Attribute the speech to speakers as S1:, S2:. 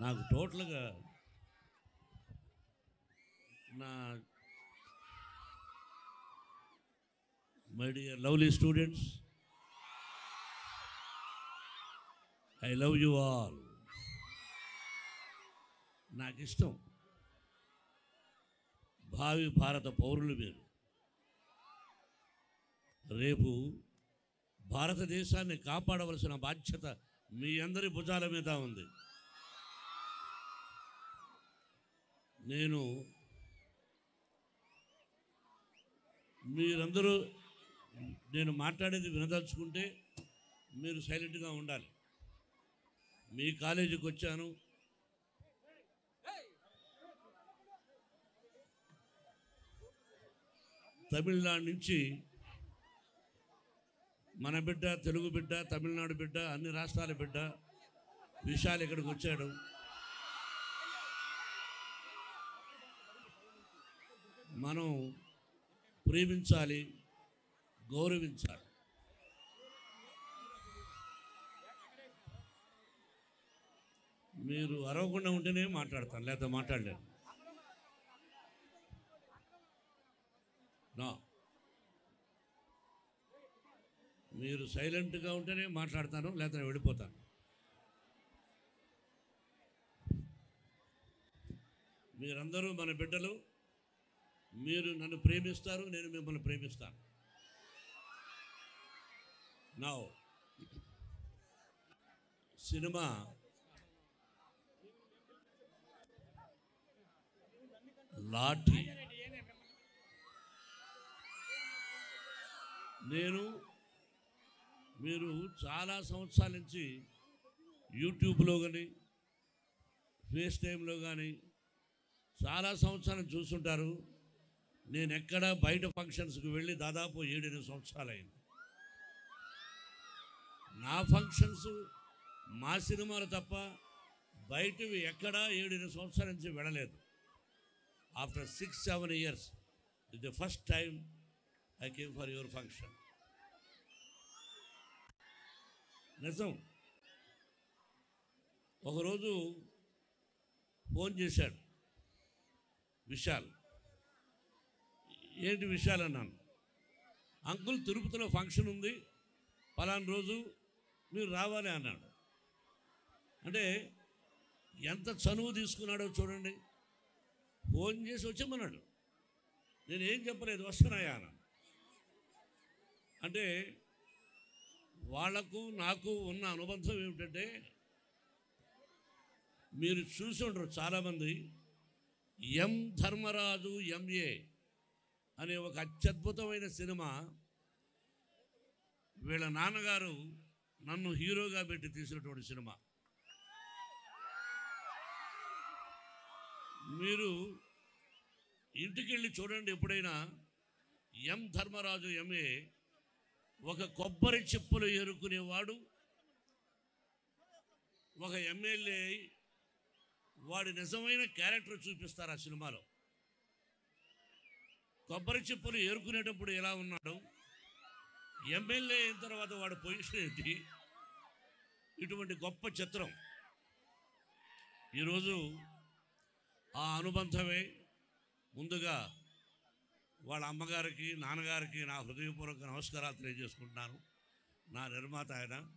S1: నాకు టోటల్గా నా my dear lovely students I love you all. నాకు ఇష్టం భావి భారత పౌరులు మీరు. రేపు భారతదేశాన్ని కాపాడవలసిన బాధ్యత మీ అందరి భుజాల మీద ఉంది. నేను మీరందరూ నేను మాట్లాడేది వినదలుచుకుంటే మీరు సైలెంట్గా ఉండాలి. మీ కాలేజీకి వచ్చాను. తమిళనాడు నుంచి మన బిడ్డ తెలుగు బిడ్డ తమిళనాడు బిడ్డ అన్ని రాష్ట్రాల బిడ్డ విశాల్ ఇక్కడికి వచ్చాడు. మనం ప్రేమించాలి గౌరవించాలి. మీరు అరవకుండా ఉంటేనే మాట్లాడతాను లేదా మాట్లాడలేను. నా. మీరు సైలెంట్గా ఉంటేనే మాట్లాడతాను లేదా వెళ్ళిపోతాను. మీరందరూ మన బిడ్డలు మీరు నన్ను ప్రేమిస్తారు నేను మిమ్మల్ని ప్రేమిస్తాను. నా సినిమా లాఠీ. నేను మీరు చాలా సంవత్సరాల నుంచి యూట్యూబ్లో కానీ ఫేస్ టైంలో కానీ చాలా సంవత్సరాలు చూస్తుంటారు నేను ఎక్కడ బయట ఫంక్షన్స్కి వెళ్ళి దాదాపు ఏడెనిమిది సంవత్సరాలు అయింది నా ఫంక్షన్స్ మా సినిమాలు తప్ప బయటవి ఎక్కడా ఏడెనిమిది సంవత్సరాల నుంచి వెళ్ళలేదు. After six seven years it the first time I came for your function. నిజం. ఒకరోజు ఫోన్ చేశాడు విశాల్. ఏంటి విషయాలు అన్నాను. అంకుల్ తిరుపతిలో ఫంక్షన్ ఉంది పలానా రోజు మీరు రావాలి అన్నాడు. అంటే ఎంత చనువు తీసుకున్నాడో చూడండి. ఫోన్ చేసి వచ్చామన్నాడు నేను ఏం చెప్పలేదు వస్తున్నాయా అన్నాను అంటే వాళ్ళకు నాకు ఉన్న అనుబంధం ఏమిటంటే మీరు చూసి ఉండరు చాలామంది. ఎం ధర్మరాజు ఎంఏ అనే ఒక అత్యద్భుతమైన సినిమా వీళ్ళ నాన్నగారు నన్ను హీరోగా పెట్టి తీసినటువంటి సినిమా. మీరు ఇంటికి వెళ్ళి చూడండి ఎప్పుడైనా ఎం ధర్మరాజు ఎంఏ ఒక కొబ్బరి చెప్పులు ఏరుకునేవాడు ఒక ఎమ్మెల్యే వాడి నిజమైన క్యారెక్టర్ చూపిస్తారు ఆ సినిమాలో. కొబ్బరి చెప్పులు ఏరుకునేటప్పుడు ఎలా ఉన్నాడు? ఎమ్మెల్యే అయిన తర్వాత వాడు పొజిషన్ ఏంటి? ఇటువంటి గొప్ప చిత్రం. ఈరోజు ఆ అనుబంధమే ముందుగా వాళ్ళ అమ్మగారికి నాన్నగారికి నా హృదయపూర్వక నమస్కారాలు తెలియజేసుకుంటున్నాను. నా నిర్మాత ఆయన.